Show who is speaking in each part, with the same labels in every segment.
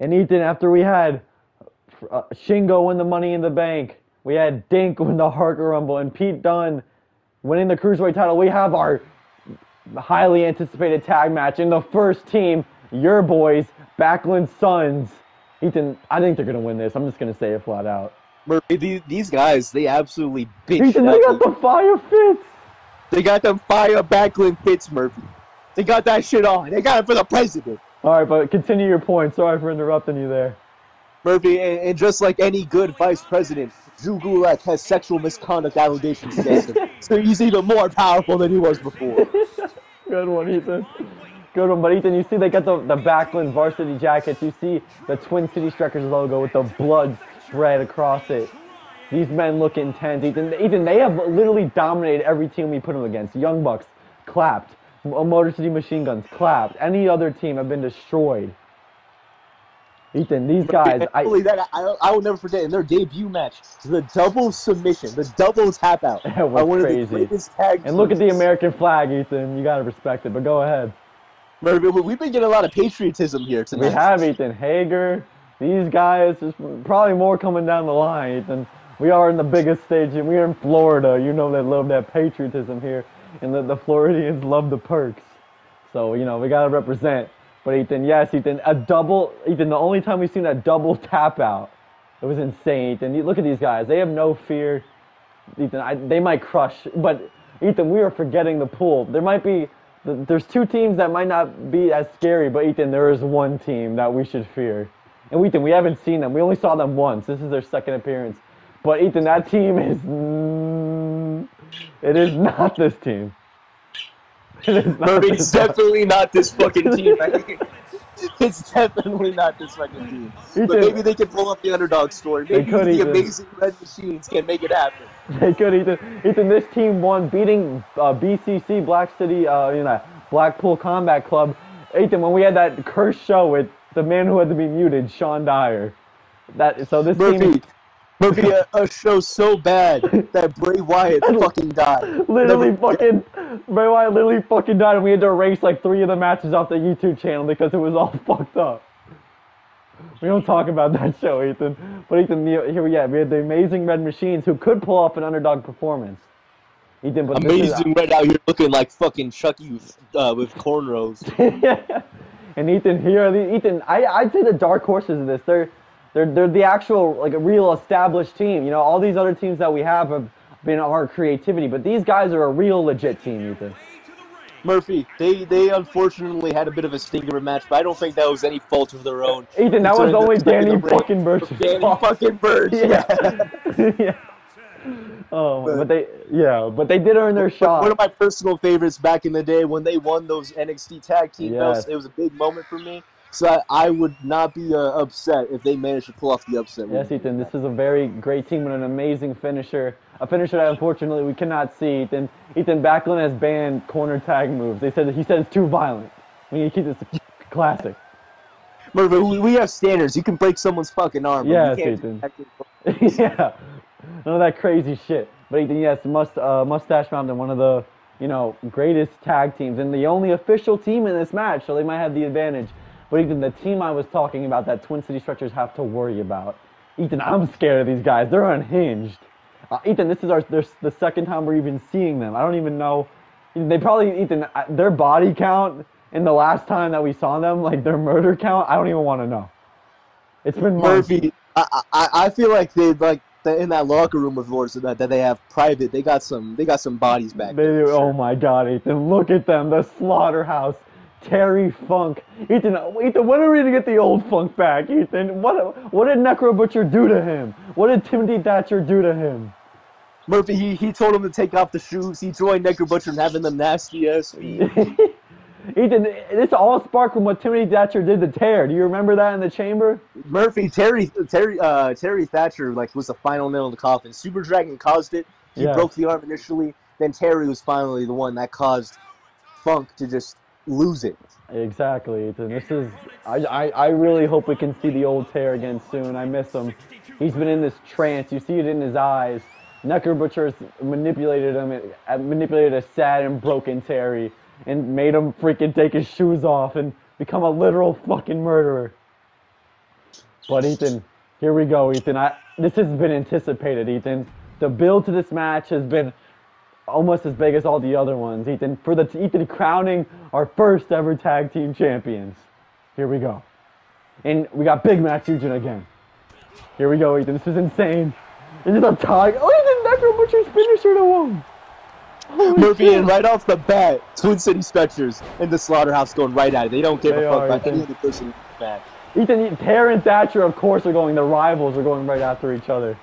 Speaker 1: And Ethan, after we had uh, Shingo win the Money in the Bank, we had Dink win the Harker Rumble, and Pete Dunne winning the Cruiserweight title, we have our highly anticipated tag match in the first team, your boys, Backlund Sons. Ethan, I think they're going to win this. I'm just going to say it flat out.
Speaker 2: Murphy, these, these guys, they absolutely bitch.
Speaker 1: Ethan, they got the fire fits.
Speaker 2: They got them fire Backlund fits, Murphy. They got that shit on. They got it for the president.
Speaker 1: All right, but continue your point. Sorry for interrupting you there.
Speaker 2: Murphy, and, and just like any good vice president, Drew Gulak has sexual misconduct allegations against him. so he's even more powerful than he was before.
Speaker 1: Good one, Ethan. Good one. But Ethan, you see they got the, the Backlund varsity jackets. You see the Twin City Stretchers logo with the blood spread across it. These men look intense. Ethan, Ethan, they have literally dominated every team we put them against. Young Bucks, clapped. Motor City Machine Guns, clapped. Any other team have been destroyed. Ethan, these guys,
Speaker 2: I, that, I, I will never forget in their debut match, the double submission, the double tap out.
Speaker 1: That was crazy.
Speaker 2: Of the greatest tag
Speaker 1: and look at the American flag, Ethan. You gotta respect it. But go ahead.
Speaker 2: We've been getting a lot of patriotism here tonight.
Speaker 1: We have Ethan Hager. These guys, there's probably more coming down the line, Ethan. We are in the biggest stage, and we are in Florida. You know they love that patriotism here, and the, the Floridians love the perks. So you know we gotta represent. But Ethan, yes, Ethan, a double. Ethan, the only time we've seen a double tap out, it was insane. Ethan, look at these guys; they have no fear. Ethan, I, they might crush, but Ethan, we are forgetting the pool. There might be, there's two teams that might not be as scary, but Ethan, there is one team that we should fear. And Ethan, we haven't seen them. We only saw them once. This is their second appearance. But Ethan, that team is, mm, it is not this team.
Speaker 2: it's definitely not this fucking team. it's definitely not this fucking team. But maybe they can pull up the underdog story. Maybe could, the Ethan. amazing red machines can make it happen.
Speaker 1: They could, Ethan. Ethan, this team won, beating uh, BCC Black City, uh, you know, Blackpool Combat Club. Ethan, when we had that cursed show with the man who had to be muted, Sean Dyer. That so this
Speaker 2: Murphy,
Speaker 1: team.
Speaker 2: Murphy, a, a show so bad that Bray Wyatt fucking died.
Speaker 1: Literally Never, fucking Bray Wyatt literally fucking died, and we had to erase like three of the matches off the YouTube channel because it was all fucked up. We don't talk about that show, Ethan. But Ethan, here we have we had the amazing Red Machines who could pull off an underdog performance.
Speaker 2: Ethan, but amazing Red out here looking like fucking Chucky with, uh, with cornrows.
Speaker 1: yeah. And Ethan, here, Ethan, I I'd say the dark horses of this. They're they're they're the actual like a real established team. You know, all these other teams that we have have been our creativity, but these guys are a real legit team, Ethan.
Speaker 2: Murphy, they they unfortunately had a bit of a stinker match, but I don't think that was any fault of their own.
Speaker 1: Ethan, that was only Danny fucking Burch.
Speaker 2: Danny fucking Burch.
Speaker 1: Yeah. yeah. Oh, but, but, they, yeah, but they did earn their shot.
Speaker 2: One of my personal favorites back in the day when they won those NXT Tag Team yes. belts, it was a big moment for me. So I, I would not be uh, upset if they managed to pull off the upset.
Speaker 1: Yes, Ethan, this is a very great team and an amazing finisher. A finisher that unfortunately we cannot see. Ethan, Ethan Backlund has banned corner tag moves. They said he said it's too violent. We need to keep this classic.
Speaker 2: Murphy, we have standards. You can break someone's fucking arm.
Speaker 1: Yes, Ethan. yeah, none of that crazy shit. But Ethan, yes, must uh, Mustache Mountain, one of the you know greatest tag teams and the only official team in this match, so they might have the advantage. But Ethan, the team I was talking about that Twin City Stretchers have to worry about. Ethan, I'm scared of these guys. They're unhinged. Uh, Ethan, this is our the second time we're even seeing them. I don't even know. They probably Ethan uh, their body count in the last time that we saw them, like their murder count. I don't even want to know. It's been months.
Speaker 2: Murphy. I, I I feel like they like in that locker room of yours that, that they have private. They got some they got some bodies back.
Speaker 1: They
Speaker 2: do.
Speaker 1: Oh my God, Ethan! Look at them. The slaughterhouse. Terry Funk. Ethan, Ethan, when are we gonna get the old Funk back, Ethan? What what did Necro Butcher do to him? What did Timothy Thatcher do to him?
Speaker 2: Murphy, he, he told him to take off the shoes. He joined Necro Butcher and having them nasty ass feet.
Speaker 1: Ethan, this all sparked from what Timothy Thatcher did to Terry. Do you remember that in the chamber?
Speaker 2: Murphy, Terry, Terry, uh, Terry Thatcher, like was the final nail in the coffin. Super Dragon caused it. He broke the arm initially. Then Terry was finally the one that caused Funk to just lose it.
Speaker 1: Exactly, Ethan. This is. I, I, I really hope we can see the old Tear again soon. I miss him. He's been in this trance. You see it in his eyes. Necro Butcher's manipulated him, uh, manipulated a sad and broken Terry, and made him freaking take his shoes off and become a literal fucking murderer. But Ethan, here we go, Ethan. I, this has been anticipated, Ethan. The build to this match has been almost as big as all the other ones, Ethan. For the Ethan crowning our first ever tag team champions. Here we go. And we got Big Max Eugen again. Here we go, Ethan. This is insane. This is a tie. Oh, Ethan Necro Butcher's finisher to.
Speaker 2: Holy Murphy shit. and right off the bat, Twin City Stretchers in the slaughterhouse going right at it. They don't give they a fuck about any other person in the match.
Speaker 1: Ethan, Terry and Thatcher, of course, are going. The rivals are going right after each other.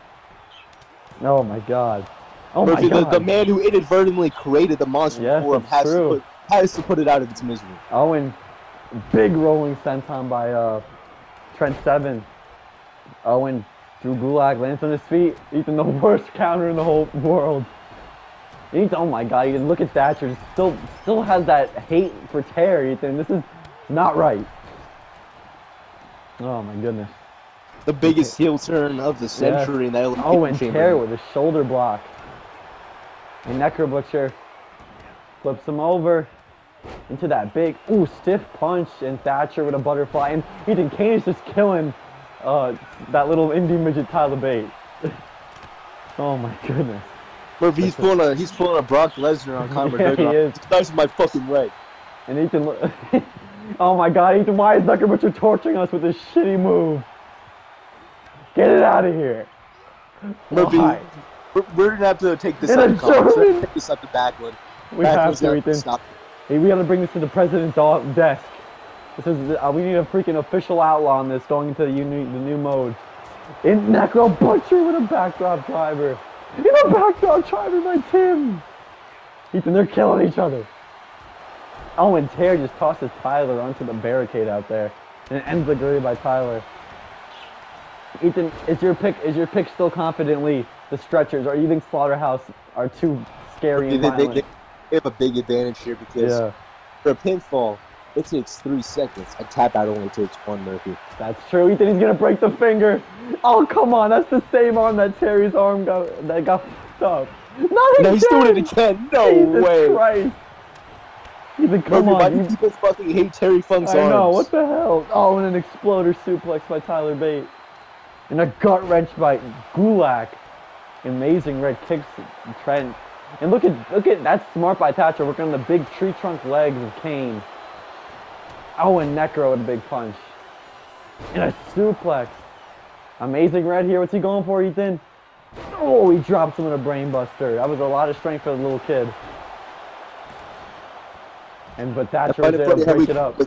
Speaker 1: Oh my god. Oh my god.
Speaker 2: The, the man who inadvertently created the monster
Speaker 1: yes,
Speaker 2: for him has to, put, has to put it out of its misery.
Speaker 1: Oh, and big rolling senton by uh, Trent Seven. Owen Drew Gulak lands on his feet. Ethan, the worst counter in the whole world. Ethan, oh my god, Ethan, look at Thatcher. Still, still has that hate for Terry, Ethan. This is not right. Oh my goodness.
Speaker 2: The biggest heel turn of the century
Speaker 1: yeah.
Speaker 2: in that
Speaker 1: Oh, and Terry with a shoulder block. And Necro Butcher flips him over into that big, ooh, stiff punch, and Thatcher with a butterfly. And Ethan Kane is just killing uh, that little indie midget Tyler Bate. oh my goodness.
Speaker 2: Murphy, he's pulling a he's pulling a Brock Lesnar on Conor yeah, McGregor. He is. This my fucking leg.
Speaker 1: And Ethan, oh my God, Ethan, why is Necro Butcher torturing us with this shitty move? Get it out of here.
Speaker 2: Murphy, we're, we're, gonna have to take this out of Congress. Take this up the back one.
Speaker 1: We have to, Ethan. Stop. Hey, we gotta bring this to the president's desk. This is uh, we need a freaking official outlaw on this going into the, uni, the new mode. In Necro Butcher with a backdrop driver. In a backdrop driver by Tim. Ethan, they're killing each other. Oh, and Terry just tosses Tyler onto the barricade out there. And enzuigiri by Tyler. Ethan, is your pick is your pick still confidently the stretchers, or even Slaughterhouse are too scary and
Speaker 2: violent? They, they, they have a big advantage here because yeah. for a pinfall, it takes three seconds. A tap out only takes one, Murphy.
Speaker 1: That's true. Ethan, he's gonna break the finger. Oh come on, that's the same arm that Terry's arm got that got up. Not.
Speaker 2: No, he's doing it again. No
Speaker 1: Jesus
Speaker 2: way.
Speaker 1: Christ. Ethan, come Murphy, on.
Speaker 2: Why do people fucking hate Terry Funk's I
Speaker 1: arms?
Speaker 2: I
Speaker 1: know. What the hell? Oh, and an exploder suplex by Tyler Bate. And a gut wrench by Gulak. Amazing red kicks Trent. And look at look at that's smart by Thatcher working on the big tree trunk legs of Kane. Oh, and Necro with a big punch. And a suplex. Amazing red here. What's he going for, Ethan? Oh, he drops him in a brainbuster. That was a lot of strength for the little kid. And but Thatcher was there to break it up.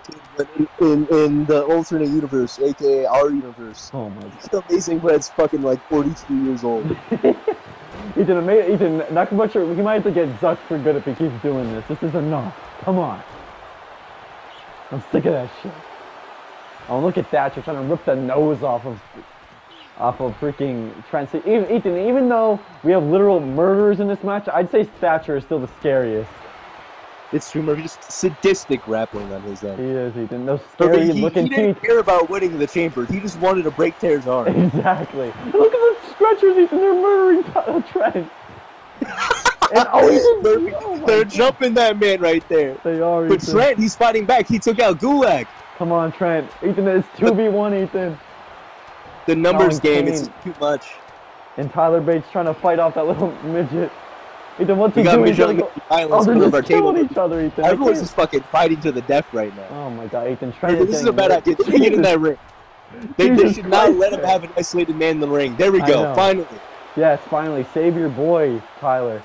Speaker 2: In, in the alternate universe, aka our universe.
Speaker 1: Oh my
Speaker 2: god. Amazing Red's fucking like 42 years old.
Speaker 1: Ethan, ama- Ethan, not much. He might have to get zucked for good if he keeps doing this. This is enough. Come on. I'm sick of that shit. Oh, look at Thatcher trying to rip the nose off of off of freaking Trent. Even, Ethan, even though we have literal murderers in this match, I'd say Thatcher is still the scariest.
Speaker 2: It's Murphy. Just sadistic grappling on his end.
Speaker 1: He is. He didn't. Those scary he, looking
Speaker 2: he didn't care about winning the chamber. He just wanted to break Terry's arm.
Speaker 1: Exactly. Look at the stretchers, Ethan. They're murdering Trent. and oh,
Speaker 2: Murphy, oh they're jumping that man right there.
Speaker 1: They are.
Speaker 2: But Ethan. Trent, he's fighting back. He took out Gulak.
Speaker 1: Come on, Trent. Ethan, it's two v one. Ethan.
Speaker 2: The numbers oh, game is too much.
Speaker 1: And Tyler Bates trying to fight off that little midget. Ethan, oh, what's he doing? He's gonna oh, they're just killing each other, Ethan.
Speaker 2: Everyone's just fucking fighting to the death right now.
Speaker 1: Oh my god, Ethan.
Speaker 2: Trying to this is a bad idea. They get in that ring. They, they should not let him have an isolated man in the ring. There we go. Finally.
Speaker 1: Yes, finally. Save your boy, Tyler.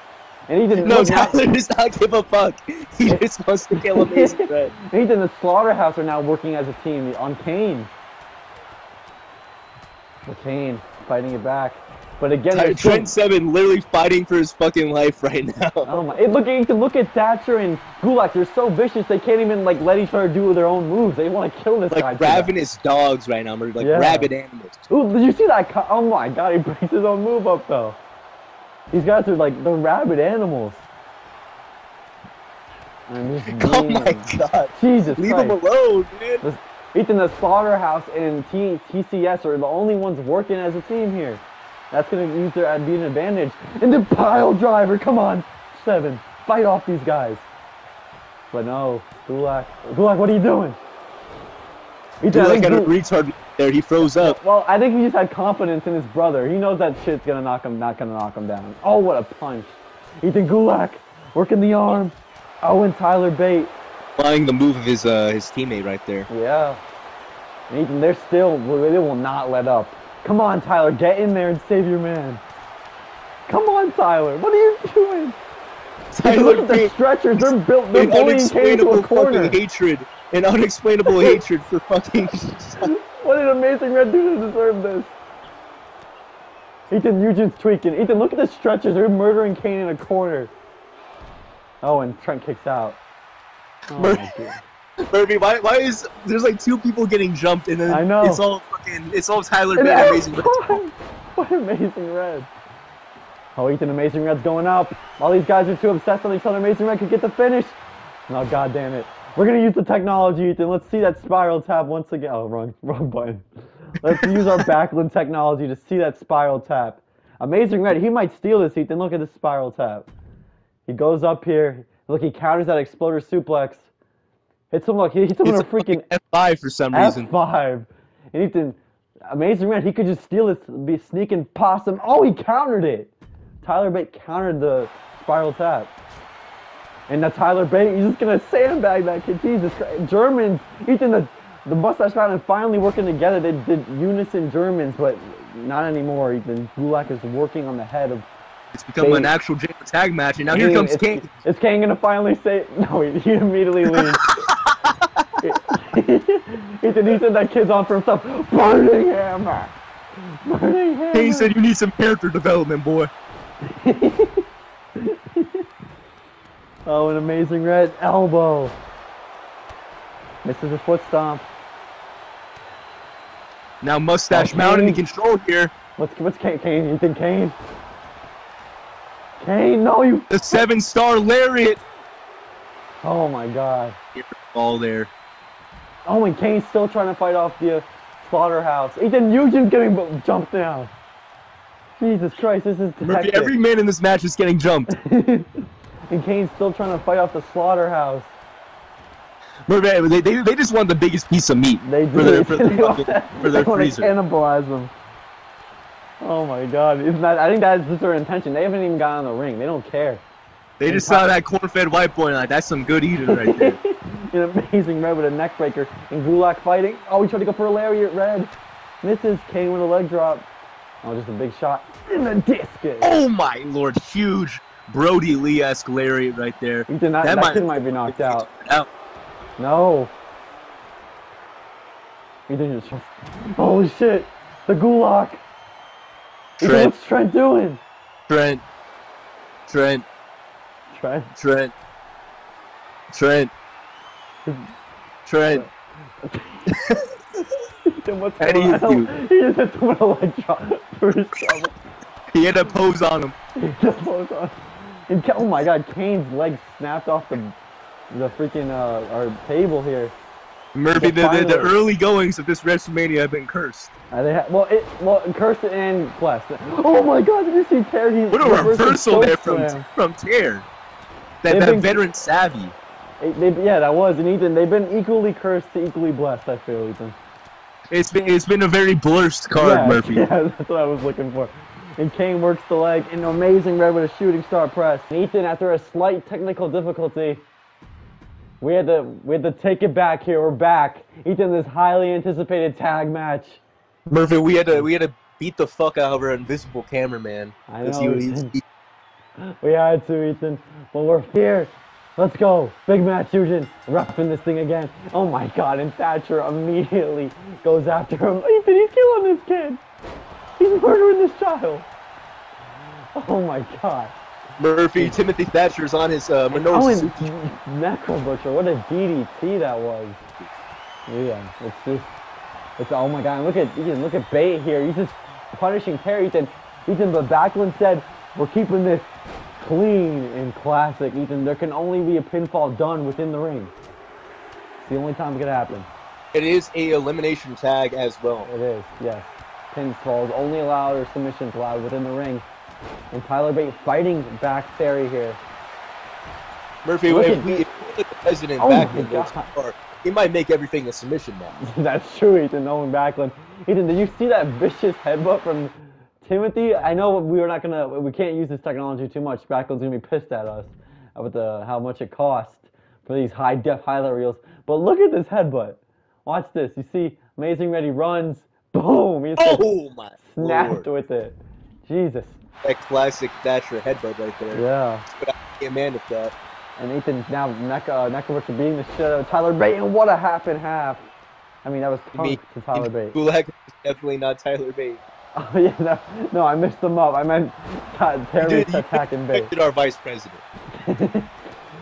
Speaker 1: And he didn't.
Speaker 2: No, Tyler does not give a fuck. He just wants to kill Amazing Red.
Speaker 1: Ethan, the Slaughterhouse are now working as a team on Kane. The Kane fighting it back. But again,
Speaker 2: Trent still... Seven literally fighting for his fucking life right now.
Speaker 1: Oh my! Hey, look, you look at Thatcher and Gulak. They're so vicious. They can't even like let each other do their own moves. They want to kill this
Speaker 2: like
Speaker 1: guy.
Speaker 2: Like ravenous dogs right now. Like yeah. rabid animals.
Speaker 1: Ooh, did you see that? Oh my God! He breaks his own move up though. These guys are like the rabid animals.
Speaker 2: oh my God!
Speaker 1: Jesus
Speaker 2: Leave
Speaker 1: Christ.
Speaker 2: them alone, man.
Speaker 1: Ethan, the Slaughterhouse and T- TCS are the only ones working as a team here. That's going to use their be an advantage. And the pile driver, come on, seven, fight off these guys. But no, Gulak, Gulak, what are you doing? He
Speaker 2: Dude, like a retard there. He froze up.
Speaker 1: well, I think he just had confidence in his brother. He knows that shit's gonna knock him, not gonna knock him down. Oh, what a punch! Ethan Gulak working the arm. Oh, and Tyler Bate.
Speaker 2: Flying the move of his uh, his teammate right there.
Speaker 1: Yeah. And Ethan, they're still, they will not let up. Come on, Tyler, get in there and save your man. Come on, Tyler, what are you doing?
Speaker 2: Tyler, Look
Speaker 1: at the stretchers. They're built. They're bullying Kane
Speaker 2: unexplainable
Speaker 1: a corner.
Speaker 2: fucking hatred, an unexplainable hatred for fucking.
Speaker 1: What an Amazing Red dude to deserve this? Ethan Eugene's tweaking. Ethan, look at the stretchers. They're murdering Kane in a corner. Oh, and Trent kicks out. Oh,
Speaker 2: Mur-
Speaker 1: my God.
Speaker 2: Murphy, why, why is there's like two people getting jumped and then
Speaker 1: I know.
Speaker 2: it's all fucking it's all Tyler Bate amazing.
Speaker 1: time- What Amazing Red. Oh, Ethan Amazing Red's going up. All these guys are too obsessed with each other. Amazing Red could get the finish. No, God damn it. We're gonna use the technology, Ethan. Let's see that spiral tap once again. Oh, wrong, wrong button. Let's use our Backlund technology to see that spiral tap. Amazing Red, he might steal this, Ethan. Look at this spiral tap. He goes up here. Look, he counters that exploder suplex. Hits him. Look, he him with
Speaker 2: It's
Speaker 1: a freaking
Speaker 2: F5 for some reason.
Speaker 1: F5. And Ethan, Amazing Red, he could just steal this, be sneaking possum. Oh, he countered it. Tyler Bate countered the spiral tap. And now Tyler Bate, he's just gonna sandbag that kid. Jesus Christ. Germans, Ethan, the, the Mustache Mountain finally working together. They did unison Germans, but not anymore. Ethan Gulak is working on the head of.
Speaker 2: It's become an actual tag match, and now here comes Kane.
Speaker 1: Is Kane gonna finally say? No, he, he immediately leaves. Ethan, he said that kid's on for himself. Burning hammer. Burning hammer.
Speaker 2: Kane said you need some character development, boy.
Speaker 1: Oh, an amazing red elbow. Misses a foot stomp.
Speaker 2: Now Mustache
Speaker 1: Oh,
Speaker 2: Mountain in control here.
Speaker 1: What's what's Kane? Kane? You think Kane? Kane? No, you.
Speaker 2: The seven star lariat.
Speaker 1: Oh my God.
Speaker 2: All there.
Speaker 1: Oh, and Kane's still trying to fight off the uh, slaughterhouse. Ethan Eugene's getting jumped now. Jesus Christ, this is
Speaker 2: Murphy, every man in this match is getting jumped.
Speaker 1: and Kane's still trying to fight off the slaughterhouse.
Speaker 2: Murphy, they, they, they just want the biggest piece of meat
Speaker 1: They do.
Speaker 2: for their, for their,
Speaker 1: want-
Speaker 2: for their
Speaker 1: wanna
Speaker 2: freezer.
Speaker 1: cannibalize them. Oh my God! Isn't that? I think that's just their intention. They haven't even gotten on the ring. They don't care.
Speaker 2: They just saw that corn-fed white boy and like, that's some good eating right there.
Speaker 1: An amazing red with a neck breaker and Gulak fighting. Oh, he tried to go for a lariat red. Misses Kane with a leg drop. Oh, just a big shot in the discus.
Speaker 2: oh my lord, huge Brodie Lee-esque lariat right there.
Speaker 1: Ethan, that, that,
Speaker 2: That might-
Speaker 1: kid might be knocked out.
Speaker 2: Out.
Speaker 1: No. Ethan just. Holy shit! The Gulak.
Speaker 2: Trent.
Speaker 1: what's Trent doing?
Speaker 2: Trent. Trent.
Speaker 1: Trent.
Speaker 2: Trent. Trent. Trent.
Speaker 1: Ethan, what's
Speaker 2: How do you
Speaker 1: on? Don't- He just hit him with a leg drop for his trouble.
Speaker 2: He had a pose on him.
Speaker 1: Hold on. And oh my god, Kane's leg snapped off the the freaking uh, our table here.
Speaker 2: Murphy, the, the, the early goings of this WrestleMania have been cursed.
Speaker 1: Uh, they ha- well, it well, cursed and blessed. Oh my god, did you see Terry?
Speaker 2: What a reversal there from
Speaker 1: Slam.
Speaker 2: from Tear. That, that
Speaker 1: been-
Speaker 2: veteran savvy.
Speaker 1: They, they- yeah, that was and Ethan. They've been equally cursed to equally blessed. I feel Ethan.
Speaker 2: It's been it's been a very blurst card,
Speaker 1: yeah,
Speaker 2: Murphy.
Speaker 1: Yeah, that's what I was looking for. And Kane works the leg in amazing red with a shooting star press. And Ethan, after a slight technical difficulty, we had to we had to take it back here. We're back. Ethan, this highly anticipated tag match.
Speaker 2: Murphy, we had to we had to beat the fuck out of our invisible cameraman.
Speaker 1: I know,
Speaker 2: he- he-
Speaker 1: We had to, Ethan. But we're here. Let's go. Big match, Eugene. Roughing this thing again. Oh my god, and Thatcher immediately goes after him. Ethan, he's killing this kid. He's murdering this child. Oh my god.
Speaker 2: Murphy, Timothy Thatcher's on his uh, Minoru
Speaker 1: Oh,
Speaker 2: Suzuki.
Speaker 1: Necro Butcher, what a DDT that was. Yeah, it's just, it's, oh my god, look at, Ethan, look at Bate here. He's just punishing Terry. Ethan, Ethan, but Backlund said, we're keeping this clean and classic. Ethan, there can only be a pinfall done within the ring. It's the only time it could happen.
Speaker 2: It is a elimination tag as well.
Speaker 1: It is, yes. Pins Pinfalls only allowed or submissions allowed within the ring. And Tyler Bate fighting back Terry here.
Speaker 2: Murphy,
Speaker 1: Look
Speaker 2: if we, if the president
Speaker 1: Oh
Speaker 2: back
Speaker 1: my
Speaker 2: in this
Speaker 1: God.
Speaker 2: car, he might make everything a submission match.
Speaker 1: That's true, Ethan. Owen Backlund. Ethan, did you see that vicious headbutt from Timothy? I know we are not gonna, we can't use this technology too much. Backlund's gonna be pissed at us with the how much it cost for these high def highlight reels. But look at this headbutt. Watch this. You see, Amazing Ready runs. Boom! He
Speaker 2: Oh my
Speaker 1: snapped
Speaker 2: lord.
Speaker 1: with it. Jesus.
Speaker 2: That classic Thatcher headbutt right there.
Speaker 1: Yeah.
Speaker 2: But I can't man with that.
Speaker 1: And Ethan now Neck uh, Neckovic beating the shit out of Tyler Bate, and what a half and half. I mean, that was
Speaker 2: mean-
Speaker 1: punk to Tyler Bate.
Speaker 2: Gulak is definitely not Tyler Bate.
Speaker 1: Oh yeah, no, no, I missed them up. I meant Ty-
Speaker 2: You
Speaker 1: Terry
Speaker 2: did-
Speaker 1: attacking Bate.
Speaker 2: affected our vice president.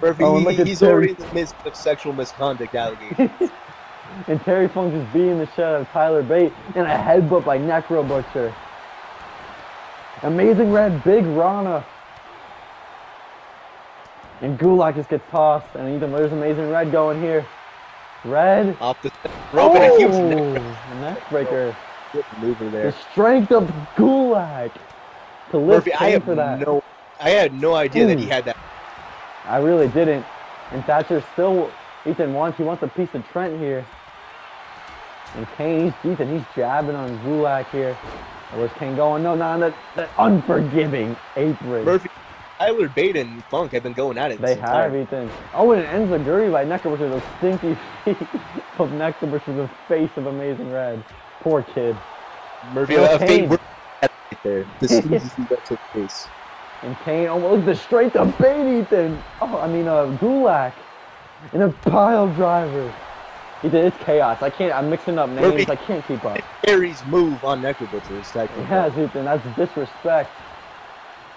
Speaker 2: Murphy,
Speaker 1: Oh,
Speaker 2: he- he's
Speaker 1: Terry.
Speaker 2: already in the midst of sexual misconduct allegations.
Speaker 1: and Terry Funk just beating the shit out of Tyler Bate, and a headbutt by Necro Butcher. Amazing Red, Big Rana. And Gulak just gets tossed, and Ethan, there's Amazing Red going here. Red.
Speaker 2: Off the rope and a huge
Speaker 1: Oh,
Speaker 2: neck
Speaker 1: neck breaker.
Speaker 2: Maneuver
Speaker 1: The strength of Gulak to lift
Speaker 2: Murphy, I have
Speaker 1: for that.
Speaker 2: no, I had no idea that he had that.
Speaker 1: I really didn't. And Thatcher still, Ethan wants, he wants a piece of Trent here. And Kane, he's, Ethan, he's jabbing on Gulak here. Where's Kane going? No, no, that, that unforgiving apron.
Speaker 2: Murphy, Tyler Bate and Funk have been going at it.
Speaker 1: They have,
Speaker 2: entire-
Speaker 1: Ethan. Oh, and it enzuigiri by Necro Butcher with those stinky feet of Necro Butcher with the face of Amazing Red. Poor kid.
Speaker 2: Murphy, a
Speaker 1: Kane.
Speaker 2: fake right there. The sneaky that took place.
Speaker 1: And Kane, oh, look at the straight to bait, Ethan. Oh, I mean, uh, Gulak. And a pile driver. Ethan, it's chaos. I can't, I'm mixing up names.
Speaker 2: Murphy.
Speaker 1: I can't keep up.
Speaker 2: Harry's move on Necro Butcher is technically.
Speaker 1: Yes, Ethan, that's disrespect.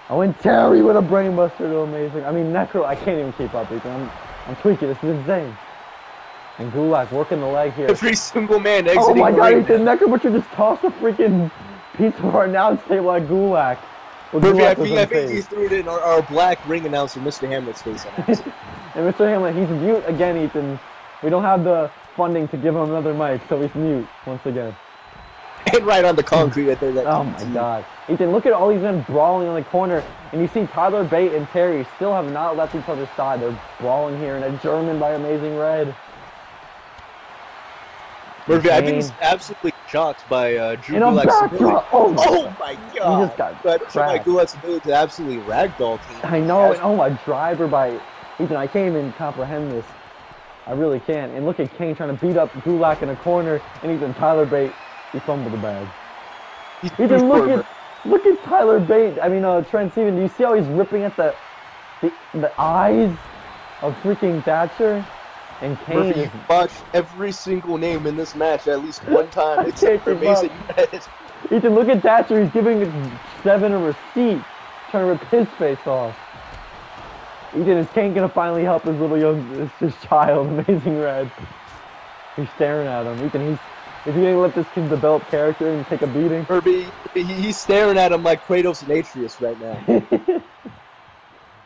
Speaker 1: I went Terry with a brainbuster to amazing. I mean, Necro, I can't even keep up, Ethan. I'm, I'm tweaking. This is insane. And Gulak working the leg here.
Speaker 2: Every single man oh exiting
Speaker 1: Oh my god,
Speaker 2: ring.
Speaker 1: Ethan, Necro Butcher just tossed a freaking piece of our announce table at Gulak. Well,
Speaker 2: Murphy, I think, I think threw it in our, our black ring announcer, Mr. Hamlet's face.
Speaker 1: And Mr. Hamlet, he's mute again, Ethan. We don't have the funding to give him another mic, so he's mute once again.
Speaker 2: and right on the concrete right there. That
Speaker 1: Oh my god. Ethan, look at all these men brawling on the corner, and you see Tyler Bate and Terry still have not left each other's side. They're brawling here in a German by Amazing Red.
Speaker 2: Murphy, I've been absolutely shocked by uh, Drew Gulak's ability.
Speaker 1: Oh my
Speaker 2: Oh
Speaker 1: god.
Speaker 2: my god!
Speaker 1: just got
Speaker 2: but
Speaker 1: cracked.
Speaker 2: Gulak's ability to absolutely ragdoll Kane.
Speaker 1: I know, and oh, a driver by Ethan. I can't even comprehend this. I really can't. And look at Kane trying to beat up Gulak in a corner, and Ethan Tyler Bate, he fumbled the bag.
Speaker 2: He's
Speaker 1: Ethan, look at look at Tyler Bate. I mean, uh, Trent Seven. Do you see how he's ripping at the the, the eyes of freaking Thatcher and Kane?
Speaker 2: Murphy, watched every single name in this match at least one time, except for Mason. Red.
Speaker 1: Ethan, look at Thatcher. He's giving Seven a receipt, trying to rip his face off. Ethan, is Kane gonna finally help his little young his, child, Amazing Red? He's staring at him. Ethan, he's is he gonna let this kid develop character and take a beating?
Speaker 2: He- he's staring at him like Kratos and Atreus right now.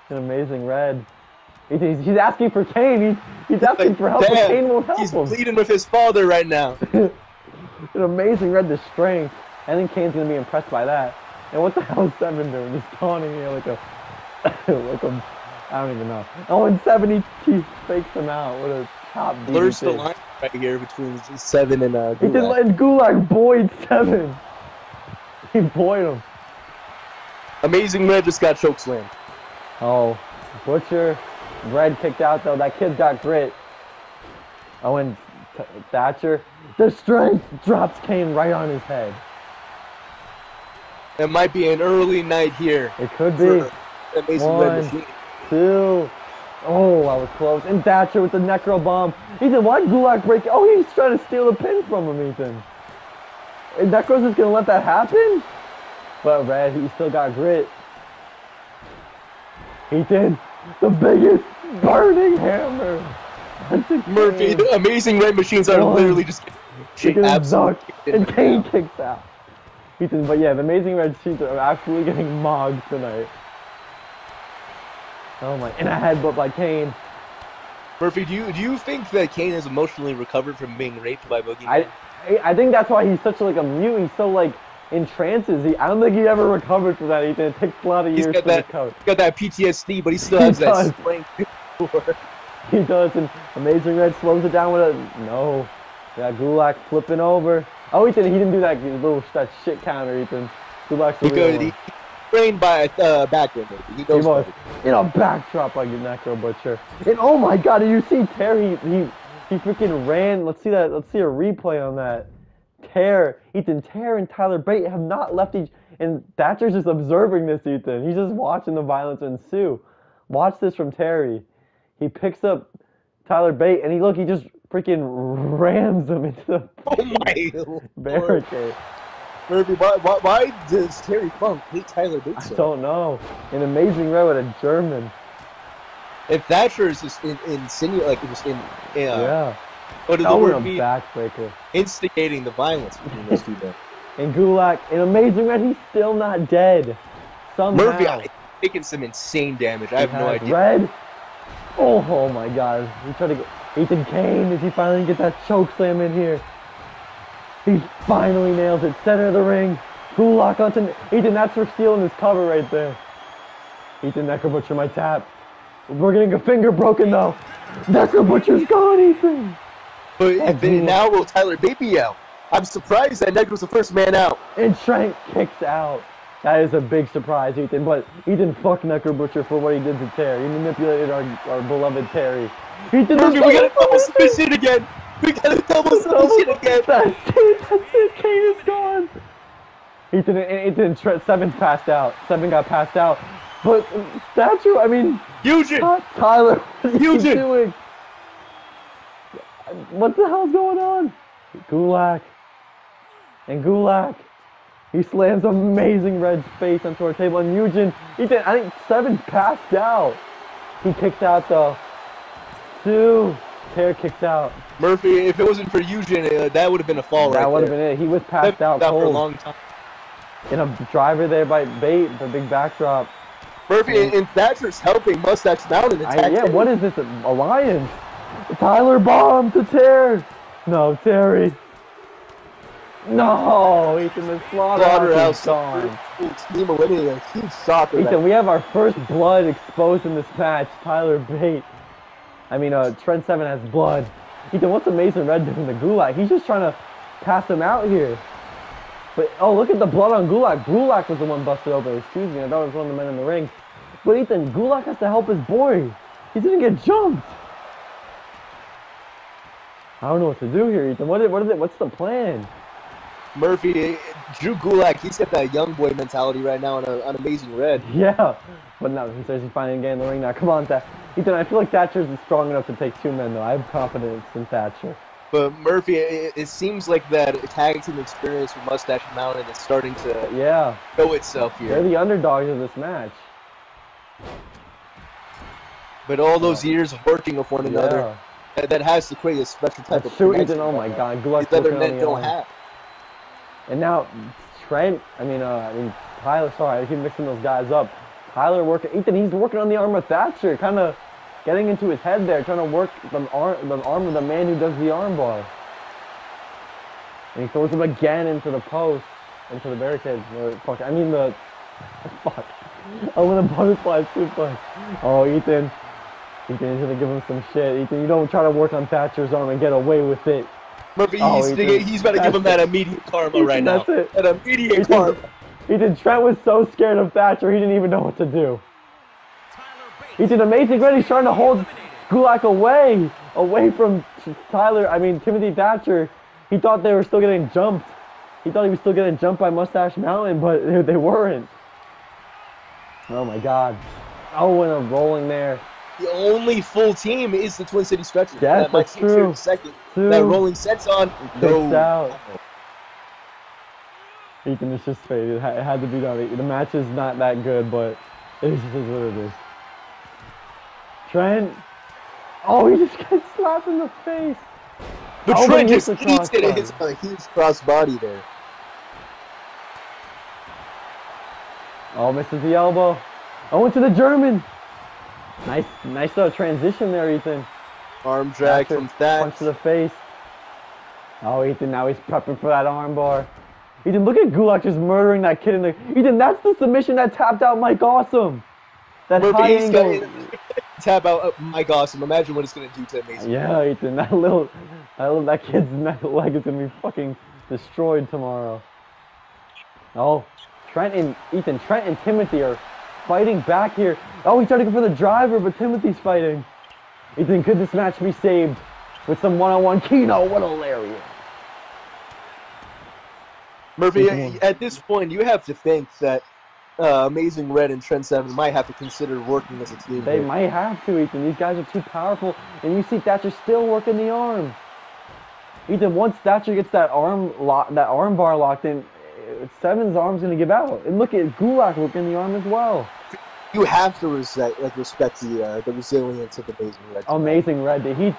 Speaker 1: An amazing red. He's, he's asking for Kane. He's, he's asking
Speaker 2: Like,
Speaker 1: for help,
Speaker 2: damn,
Speaker 1: Kane won't help
Speaker 2: He's
Speaker 1: him.
Speaker 2: pleading with his father right now.
Speaker 1: An amazing red, the strength. I think Kane's gonna be impressed by that. And what the hell is Seven doing? Just taunting here like a, like a, I don't even know. Oh, and Seven, he, he fakes him out. What a top
Speaker 2: Blurs the line right here between Seven and uh,
Speaker 1: He did let Gulak Boyd Seven. He Boyd him.
Speaker 2: Amazing Red just got chokeslammed.
Speaker 1: Oh, Butcher, Red kicked out though. That kid's got grit. Oh, and Th- Thatcher, the strength drops Kane right on his head.
Speaker 2: It might be an early night here.
Speaker 1: It could be
Speaker 2: Amazing
Speaker 1: One. Two. Oh, I was close. And Thatcher with the necro bomb. Ethan, why Gulak break? Oh, he's trying to steal the pin from him, Ethan. And Necro's just gonna let that happen? But Red, he still got grit. Ethan, the biggest burning hammer.
Speaker 2: Murphy, the Amazing Red Machines are
Speaker 1: One.
Speaker 2: literally just
Speaker 1: He gets
Speaker 2: absolutely
Speaker 1: and Kane kicks out. Ethan, but yeah, the Amazing Red Sheets are absolutely getting mogged tonight. Oh my, and a headbutt by Kane.
Speaker 2: Murphy, do you do you think that Kane is emotionally recovered from being raped by Boogie?
Speaker 1: I, I think that's why he's such like a mute. He's so like in trances. He, I don't think he ever recovered from that. Ethan, it takes a lot of
Speaker 2: He's
Speaker 1: years
Speaker 2: got
Speaker 1: to
Speaker 2: that-
Speaker 1: recover.
Speaker 2: got that PTSD, but he still
Speaker 1: He
Speaker 2: has that
Speaker 1: does.
Speaker 2: strength.
Speaker 1: He does, and Amazing Red slows it down with a no. Got Gulak flipping over. Oh, Ethan, he didn't do that little that shit counter, Ethan. Gulak's the real
Speaker 2: Because
Speaker 1: one.
Speaker 2: he trained by a uh, backroom. He
Speaker 1: He
Speaker 2: knows. better.
Speaker 1: in a backdrop like a Necro Butcher. And oh my god, did you see Terry? He he freaking ran. Let's see that. Let's see a replay on that. Tear, Ethan, Tear and Tyler Bate have not left each. And Thatcher's just observing this, Ethan. He's just watching the violence ensue. Watch this from Terry. He picks up Tyler Bate and he look. He just freaking rams him into the
Speaker 2: Oh
Speaker 1: barricade.
Speaker 2: Murphy, why, why, why does Terry Funk hate Tyler Bates?
Speaker 1: I
Speaker 2: so?
Speaker 1: don't know. An amazing red with a German.
Speaker 2: If Thatcher is just in, insinu like just in, in uh,
Speaker 1: Yeah.
Speaker 2: What did the
Speaker 1: That
Speaker 2: word mean?
Speaker 1: backbreaker.
Speaker 2: Instigating the violence between those two men.
Speaker 1: And Gulak, an amazing red, he's still not dead. Somehow.
Speaker 2: Murphy, I, taking some insane damage. I have no idea.
Speaker 1: Red. Oh, oh my God. He tried to get Ethan Kane. Does he finally get that choke slam in here? He finally nails it. Center of the ring. Gulak onto Ethan. That's for stealing his cover right there. Ethan Necro Butcher my tap. We're getting a finger broken though. Necro Butcher's gone, Ethan.
Speaker 2: But if it,
Speaker 1: Gulak.
Speaker 2: now will Tyler Baby out? I'm surprised that Neck was the first man out.
Speaker 1: And Trent kicks out. That is a big surprise, Ethan. But Ethan fucked Necro Butcher for what he did to Terry. He manipulated our, our beloved Terry. Ethan, the
Speaker 2: we got a double submission again. We got a double submission again.
Speaker 1: That's it. That's it. Kane is gone. Ethan, Ethan, Seven passed out. Seven got passed out. But uh, statue, I mean,
Speaker 2: Eugene,
Speaker 1: Ty- Tyler, what are you
Speaker 2: Eugene.
Speaker 1: doing? What the hell's going on? Gulak. And Gulak. He slams amazing red face onto our table. And Eugen, Ethan, I think Seven passed out. He kicks out though. Two. Tear kicks out.
Speaker 2: Murphy, if it wasn't for Eugene, uh, that would have been a fall right
Speaker 1: that would have been it. He was
Speaker 2: That
Speaker 1: passed out
Speaker 2: for a long time.
Speaker 1: In a driver there by Bate, the big backdrop.
Speaker 2: Murphy and Thatcher's helping Mustache Mountain
Speaker 1: I,
Speaker 2: attack.
Speaker 1: yeah,
Speaker 2: Terry.
Speaker 1: what is this alliance? Tyler bomb to Terry. No, Terry. No, Ethan, the slaughterhouse is gone.
Speaker 2: team eliminated a huge shocker.
Speaker 1: Ethan, we have our first blood exposed in this match. Tyler Bate. I mean, uh, Trent Seven has blood. Ethan, what's the Mason Red doing to Gulak? He's just trying to pass him out here. But oh, look at the blood on Gulak. Gulak was the one busted open. Excuse me, I thought it was one of the men in the ring. But Ethan, Gulak has to help his boy. He didn't get jumped. I don't know what to do here, Ethan. What is, what is it? What's the plan?
Speaker 2: Murphy, Drew Gulak, he's got that young boy mentality right now on, a, on Amazing Red.
Speaker 1: Yeah, but no, he says he's finally getting in the ring now. Come on, Thatcher. Ethan, I feel like Thatcher's is strong enough to take two men, though. I have confidence in Thatcher.
Speaker 2: But Murphy, it, it seems like that tag team experience with Mustache Mountain is starting to
Speaker 1: Yeah,
Speaker 2: show itself here.
Speaker 1: they're the underdogs of this match.
Speaker 2: But all those years of working with one another,
Speaker 1: Yeah.
Speaker 2: that, that has to create a special type
Speaker 1: That's
Speaker 2: of
Speaker 1: true,
Speaker 2: connection
Speaker 1: Oh my God, Gulak
Speaker 2: These other men don't have.
Speaker 1: And now Trent, I mean, uh, I mean Tyler. Sorry, I keep mixing those guys up. Tyler working. Ethan, he's working on the arm of Thatcher, kind of getting into his head there, trying to work the arm, the arm of the man who does the armbar. And he throws him again into the post, into the barricade. Or, fuck, I mean the. Fuck. I want a butterfly suplex. Oh, Ethan. He's gonna give him some shit. Ethan, you don't try to work on Thatcher's arm and get away with it.
Speaker 2: Murphy,
Speaker 1: Oh,
Speaker 2: he's,
Speaker 1: Ethan,
Speaker 2: he's about to give him that immediate karma
Speaker 1: Ethan,
Speaker 2: right now.
Speaker 1: that's it.
Speaker 2: That immediate
Speaker 1: Ethan,
Speaker 2: karma.
Speaker 1: Ethan, Trent was so scared of Thatcher, he didn't even know what to do. Ethan, amazing Red, he's trying to hold Gulak away, away from Tyler, I mean, Timothy Thatcher. He thought they were still getting jumped. He thought he was still getting jumped by Mustache Mountain, but they- they weren't. Oh my god. Oh, and a rolling there.
Speaker 2: The only full team is the Twin City Stretcher.
Speaker 1: Yes,
Speaker 2: that
Speaker 1: that's
Speaker 2: seem here in
Speaker 1: true.
Speaker 2: second.
Speaker 1: Two.
Speaker 2: That rolling sets on. No.
Speaker 1: out. Ethan, it's just faded. It had to be done. The match is not that good, but it's just is what it is. Trent. Oh, he just gets slapped in the face.
Speaker 2: But
Speaker 1: Oh,
Speaker 2: Trent just
Speaker 1: hits
Speaker 2: eats it.
Speaker 1: crossbody.
Speaker 2: It's a huge cross body there.
Speaker 1: Oh, misses the elbow. Oh, to the German. Nice, nice uh, transition there, Ethan.
Speaker 2: Arm drag from that.
Speaker 1: Punch to the face. Oh, Ethan, now he's prepping for that armbar. Ethan, look at Gulak just murdering that kid in the. Ethan, that's the submission that tapped out Mike Awesome. That
Speaker 2: Murphy,
Speaker 1: high angle.
Speaker 2: tap out uh, Mike Awesome. Imagine what it's gonna do to Amazing.
Speaker 1: Yeah, Ethan, that little, that little, that kid's neck leg is gonna be fucking destroyed tomorrow. Oh, Trent and Ethan, Trent and Timothy are fighting back here. Oh, he tried to go for the driver, but Timothy's fighting. Ethan, could this match be saved with some one-on-one Keno? What a lariat!
Speaker 2: Murphy, at this point, you have to think that uh, Amazing Red and Trent Seven might have to consider working as a team.
Speaker 1: They
Speaker 2: here.
Speaker 1: might have to, Ethan. These guys are too powerful, and you see Thatcher still working the arm. Ethan, once Thatcher gets that arm lock, that arm bar locked in, Seven's arm's gonna give out. And look at Gulak working the arm as well.
Speaker 2: You have to respect, like, respect the uh, the resilience of Amazing Red.
Speaker 1: Amazing Red. He,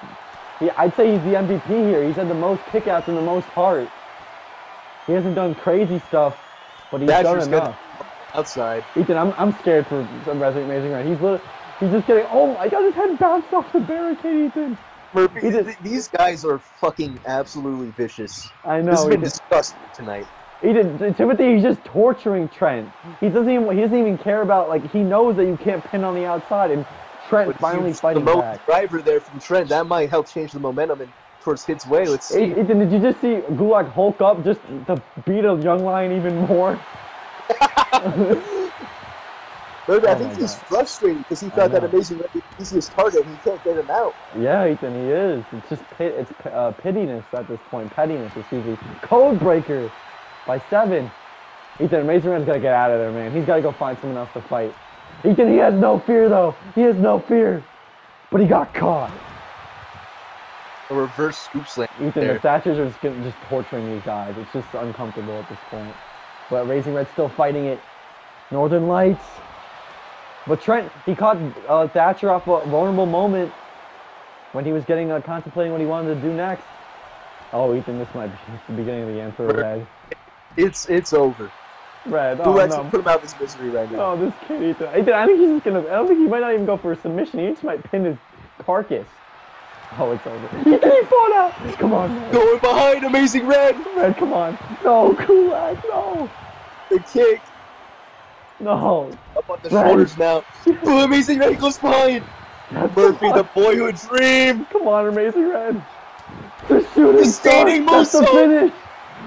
Speaker 1: he, I'd say he's the MVP here. He's had the most kickouts and the most heart. He hasn't done crazy stuff, but he's
Speaker 2: Thatcher's
Speaker 1: done
Speaker 2: good.
Speaker 1: enough.
Speaker 2: outside.
Speaker 1: Ethan, I'm, I'm scared for some Amazing Red. He's he's just getting. Oh my God! His head bounced off the barricade, Ethan.
Speaker 2: Murphy,
Speaker 1: He
Speaker 2: th- these guys are fucking absolutely vicious.
Speaker 1: I know.
Speaker 2: This has been disgusting tonight.
Speaker 1: He did, Timothy, he's just torturing Trent. He doesn't even he doesn't even care about like he knows that you can't pin on the outside, and Trent
Speaker 2: But
Speaker 1: finally fighting
Speaker 2: remote
Speaker 1: back.
Speaker 2: driver there from Trent. That might help change the momentum and towards Hit's way. Let's see.
Speaker 1: Ethan, did you just see Gulak Hulk up just to beat a young lion even more?
Speaker 2: I
Speaker 1: Oh
Speaker 2: think he's
Speaker 1: God.
Speaker 2: frustrated because he thought that. Amazing was the easiest target and he can't get him out.
Speaker 1: yeah, Ethan, he is. It's just pit, it's uh, pittiness at this point, pettiness, excuse me. Code breaker by seven. Ethan, Amazing Man's gotta get out of there, man. He's gotta go find someone else to fight. Ethan, he has no fear though. He has no fear, but he got caught.
Speaker 2: A reverse scoop slam.
Speaker 1: Ethan,
Speaker 2: there.
Speaker 1: the Thatchers are just, just torturing these guys. It's just uncomfortable at this point. But Raising Red's still fighting it. Northern Lights. But Trent, he caught uh, Thatcher off a vulnerable moment when he was getting uh, contemplating what he wanted to do next. Oh, Ethan, this might be the beginning of the end for Red.
Speaker 2: It's it's over.
Speaker 1: Right.
Speaker 2: Who
Speaker 1: oh no.
Speaker 2: put him out of his misery right now?
Speaker 1: Oh, this kid, Ethan. Ethan, I think he's just gonna. I don't think he might not even go for a submission. He just might pin his carcass. Oh, it's over. He fought out. Come on, Red.
Speaker 2: Going behind Amazing Red.
Speaker 1: Red, come on. No, Gulak, no.
Speaker 2: The kick
Speaker 1: No.
Speaker 2: up on the
Speaker 1: Red.
Speaker 2: shoulders now. Ooh, Amazing Red goes behind.
Speaker 1: That's
Speaker 2: Murphy,
Speaker 1: the
Speaker 2: boyhood dream.
Speaker 1: Come on, Amazing Red. The shooting
Speaker 2: The standing
Speaker 1: star. That's the finish.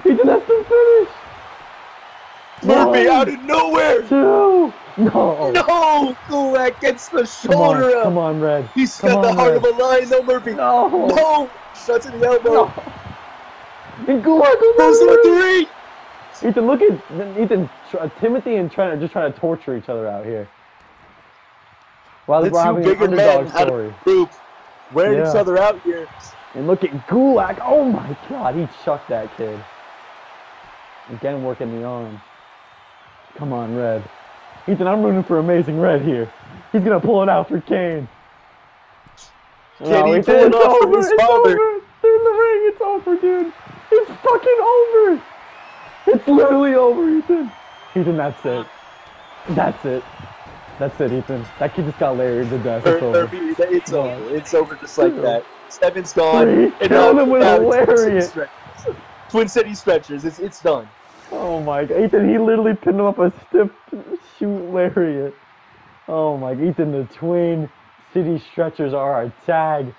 Speaker 1: Ethan, that's the finish.
Speaker 2: Murphy out of nowhere.
Speaker 1: Two. No.
Speaker 2: No, Gulak gets the
Speaker 1: Come on,
Speaker 2: shoulder up.
Speaker 1: come on, Red.
Speaker 2: He's
Speaker 1: Come
Speaker 2: got the heart
Speaker 1: Red.
Speaker 2: of a lion, though, Murphy.
Speaker 1: No.
Speaker 2: No, shuts in the elbow.
Speaker 1: No. And Gulak
Speaker 2: Goes the three.
Speaker 1: Ethan, look at Ethan. Timothy and Trent are just trying to torture each other out here. While
Speaker 2: Let's
Speaker 1: we're having an underdog story.
Speaker 2: group. Wearing each other out here.
Speaker 1: And look at Gulak. Oh my god, he chucked that kid. Again, working the arm. Come on, Red. Ethan, I'm rooting for Amazing Red here. He's gonna pull it out for Kane.
Speaker 2: Can he pull it
Speaker 1: it's
Speaker 2: off for
Speaker 1: over,
Speaker 2: his father?
Speaker 1: Over. They're in the ring. It's over, dude. It's fucking over. It's literally over, Ethan. Ethan, that's it. That's it. That's it, Ethan. That kid just got Larry to death. It's over.
Speaker 2: It's over. It's over just like that. Seven's gone. And
Speaker 1: Killed him with a
Speaker 2: Twin City
Speaker 1: lariat.
Speaker 2: Stretchers. Twin City Stretchers. It's, it's done.
Speaker 1: Oh my god, Ethan, he literally pinned him up a stiff shoot lariat. Oh my, Ethan, the Twin City Stretchers are our tag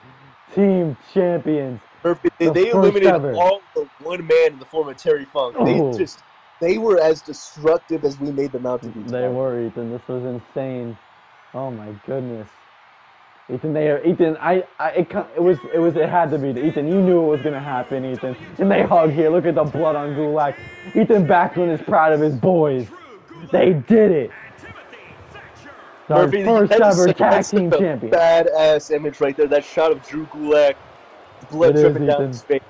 Speaker 1: team champions.
Speaker 2: They,
Speaker 1: The
Speaker 2: they eliminated
Speaker 1: ever.
Speaker 2: all but one man in the form of Terry Funk.
Speaker 1: Oh.
Speaker 2: They just they were as destructive as we made them out to be.
Speaker 1: They were, Ethan. This was insane. Oh my goodness. Ethan, they are, Ethan, I, I, it, it was, it was, it had to be. Ethan, you knew it was gonna happen, Ethan. And they hug here. Look at the blood on Gulak. Ethan Backlund is proud of his boys. They did it. Our first ever tag team champion.
Speaker 2: Badass image right there. That shot of Drew Gulak, blood dripping down
Speaker 1: Ethan.
Speaker 2: his face.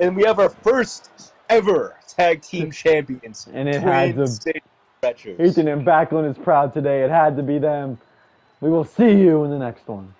Speaker 2: And we have our first ever tag team champions.
Speaker 1: And it had to- Ethan and Backlund is proud today. It had to be them. We will see you in the next one.